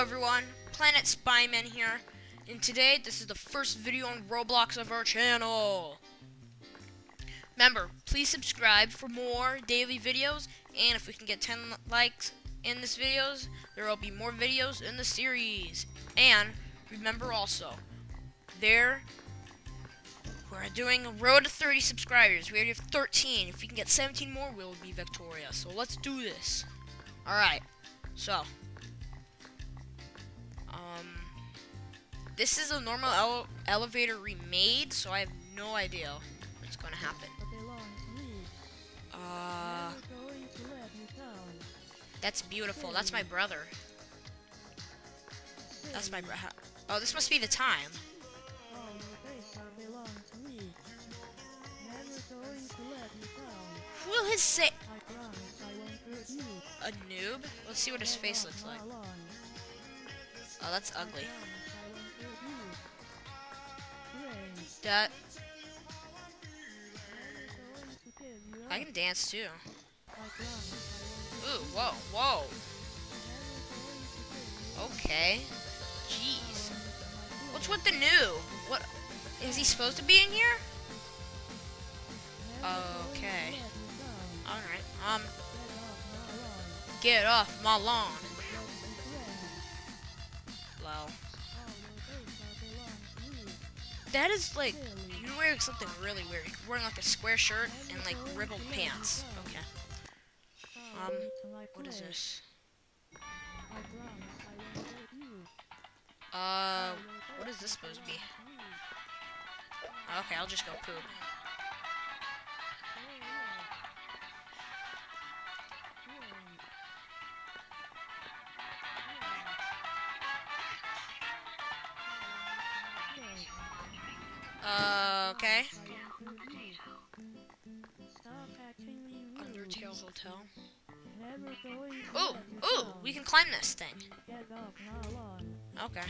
everyone, Planet Spyman here, and today this is the first video on Roblox of our channel. Remember, please subscribe for more daily videos, and if we can get 10 likes in this videos, there will be more videos in the series. And remember also, there we're doing a road to 30 subscribers. We already have 13. If we can get 17 more, we'll be victorious. So let's do this. Alright, so um, this is a normal ele elevator remade, so I have no idea what's going to happen. Uh, that's beautiful. That's my brother. That's my brother. Oh, this must be the time. Will his say? A noob? Let's see what his face looks like. Oh, that's ugly. That. I can dance too. Ooh, whoa, whoa. Okay. Jeez. What's with the new? What? Is he supposed to be in here? Okay. Alright. Um. Get off my lawn. Wow. That is like, you're wearing something really weird. You're wearing like a square shirt and like ribbled pants. Okay. Um, what is this? Uh, what is this supposed to be? Okay, I'll just go poop. Okay. Undertale Hotel. Ooh, ooh, we can climb this thing. Okay.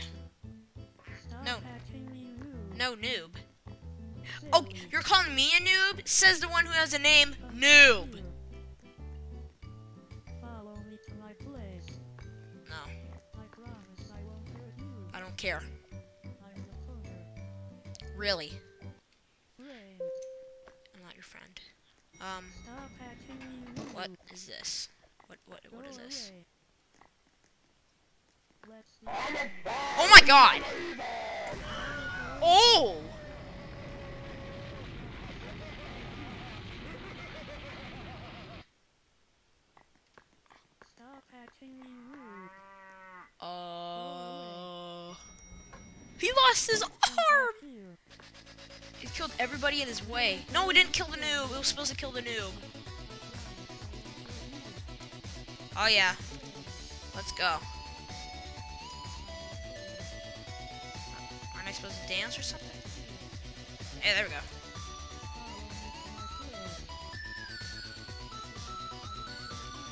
No. No noob. Oh, you're calling me a noob? Says the one who has a name, Noob. No, I don't care. Really. Friend. Um, what is this? What, what, what is this? Oh my god! Oh! Uh, he lost his arm! Killed everybody in his way. No, we didn't kill the noob. We were supposed to kill the noob. Oh yeah. Let's go. Aren't I supposed to dance or something? Hey, there we go.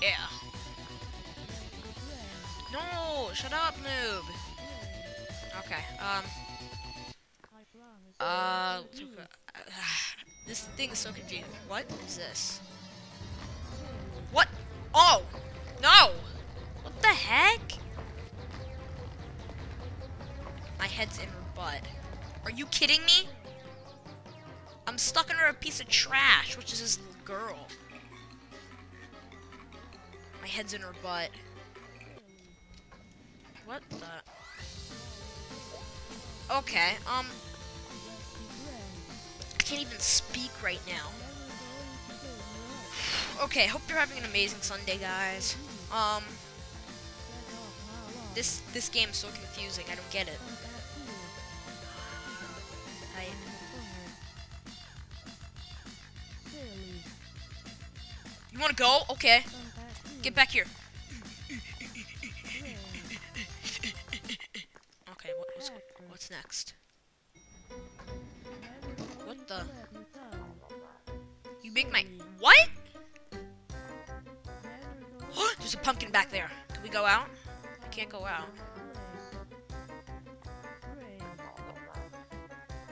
Yeah. No, shut up, noob. Okay, um. Uh, this thing is so confusing. What is this? What? Oh! No! What the heck? My head's in her butt. Are you kidding me? I'm stuck under a piece of trash, which is this girl. My head's in her butt. What the? Okay, um... Can't even speak right now. Okay, hope you're having an amazing Sunday, guys. Um... This, this game is so confusing, I don't get it. You wanna go? Okay. Get back here. Okay, what, what's, what's next? the... You make my... What? There's a pumpkin back there. Can we go out? I can't go out.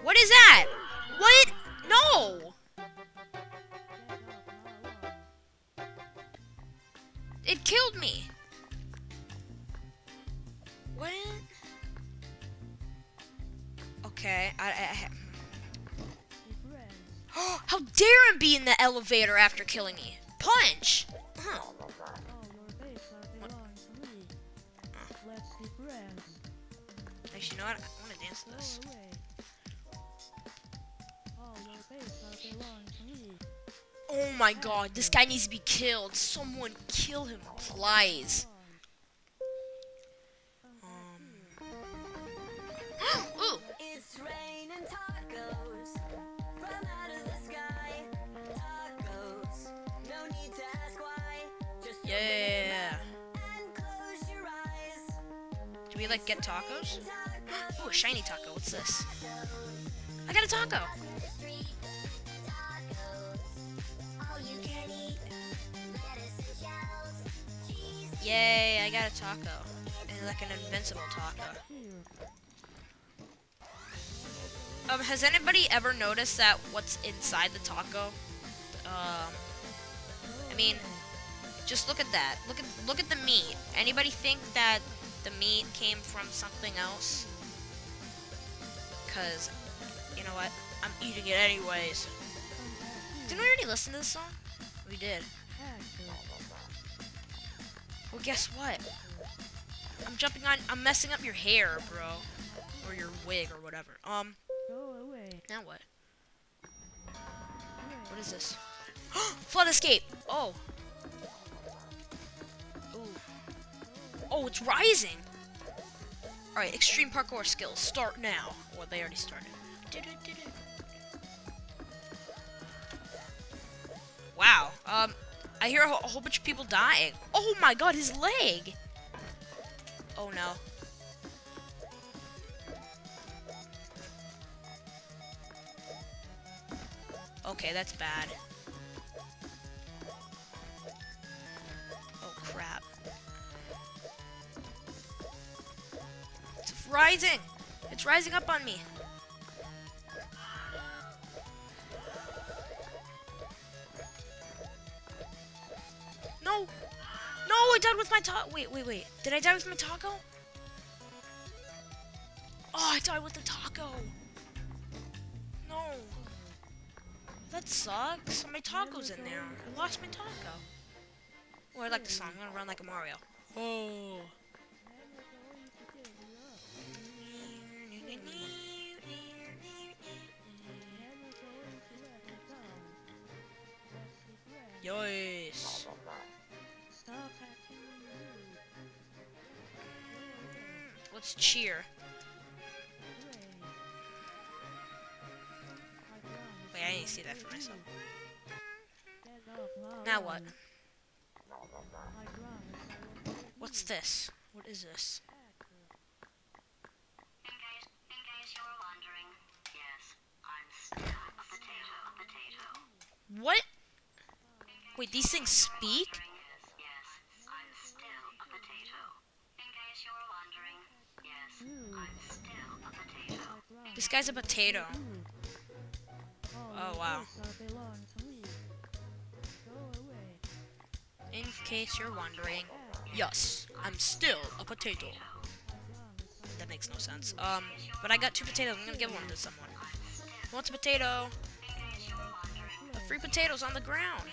What is that? What? No! It killed me. What? Okay, I, I, I how dare him be in the elevator after killing me? Punch! Huh. Actually, you know what? I want to dance to this. Oh my god, this guy needs to be killed. Someone kill him, please. Do we like get tacos? Ooh, shiny taco. What's this? I got a taco. can. Yay, I got a taco. And like an invincible taco. Um, has anybody ever noticed that what's inside the taco? Um, I mean, just look at that. Look at look at the meat. Anybody think that the meat came from something else? Cause, you know what? I'm eating it anyways. Didn't we already listen to this song? We did. Well, guess what? I'm jumping on. I'm messing up your hair, bro, or your wig or whatever. Um, Go away. now what? What is this? Flood escape. Oh. Oh, it's rising. All right, extreme parkour skills start now. Well, they already started. Du-du-du-du. Wow. Um, I hear a, a whole bunch of people dying. Oh my God, his leg. Oh no. Okay, that's bad. Rising! It's rising up on me. No! No, I died with my taco. Wait, wait, wait. Did I die with my taco? Oh, I died with the taco. No. That sucks. My taco's in there. I lost my taco. Oh, I like the song. I'm gonna run like a Mario. Oh. Down. Let's cheer. Wait, I to see that for myself. now. What? What's this? What is this? What? Wait, these things speak? Yes, yes, I'm still a potato. In case you were wondering, yes, Rude. I'm still a potato. I promise This guy's a potato. Oh, wow. days are belong to me. Go away. In case you're wondering, yes, I'm still a potato. I promise I That makes no sense. Um, but I got two potatoes. I'm gonna give one to someone. Who wants a potato? Free potato's on the ground.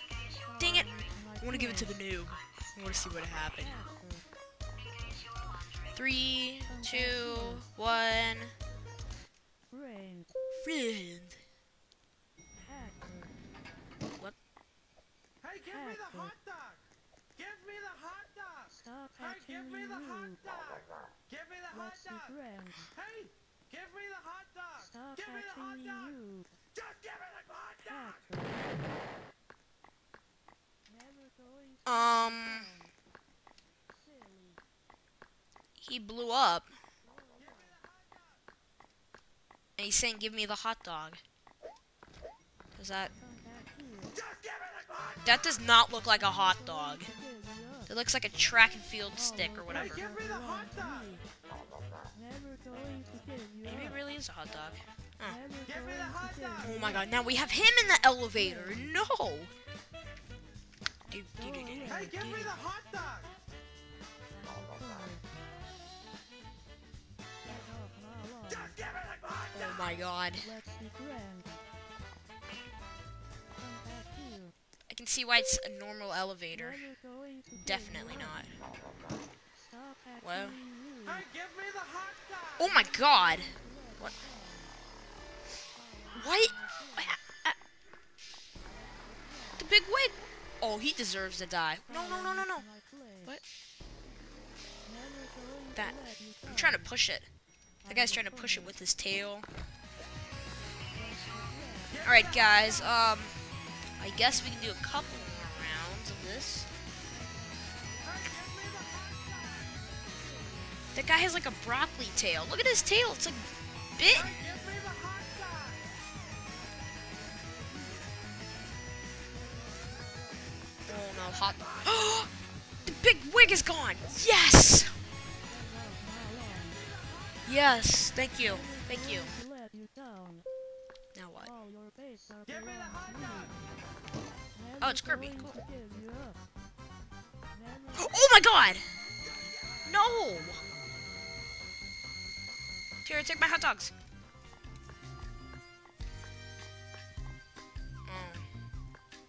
Dang it! I want to give it to the noob. I want to see what happened. Three, two, one. Friend. Actor. Hey, give me the hot dog! Give me the hot dog! Stop Hey, give me the hot dog! Give me the hot dog! Hey, give me the hot dog! Give me the hot dog! rude. Just give me the hot dog! Actor. Never going to Um, he blew up. And he's saying, "Give me the hot dog." Does that? Come back here. Just give me the hot That does not look like a hot dog. Give me up. It looks like a track and field stick or whatever. give me the hot dog! Never going to give you Maybe it really is a hot dog. Never Give me the hot dog! Oh my god, now we have him in the elevator. No. Hey, give me the hot dog! Just give me the hot Oh my god. I can see why it's a normal elevator. Definitely not. Well. Hey, give me the hot dog! Oh my god! What? What? Uh, The big wig! Oh, he deserves to die. No, no, no, no, no. What? That- I'm trying to push it. That guy's trying to push it with his tail. Alright, guys, um, I guess we can do a couple more rounds of this. That guy has like a broccoli tail. Look at his tail. It's like bit. Hot. the big wig is gone. Yes. Yes. Thank you. Thank you. Now what? Oh, it's Kirby. Never Oh my god! No! Here, take my hot dogs. Oh.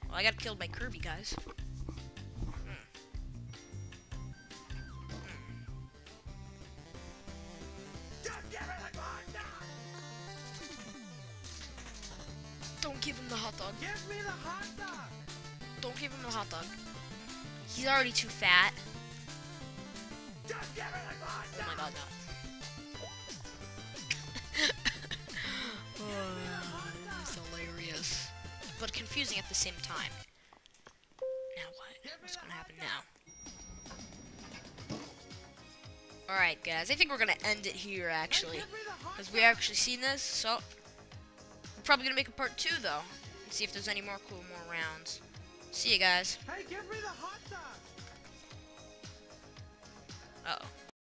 Well, I got killed by Kirby, guys. The hot dog. Give me the hot dog! Don't give him the hot dog. He's already too fat. Just give oh me the hot Oh my god, no. oh, it's hilarious. But confusing at the same time. Now what? What's gonna happen now? Alright, guys. I think we're gonna end it here, actually. Give me the hot Because we actually seen this, so... We're probably gonna make a part two, though. And see if there's any more cool, more rounds. See you guys. Hey, give me the hot dog! Uh-oh.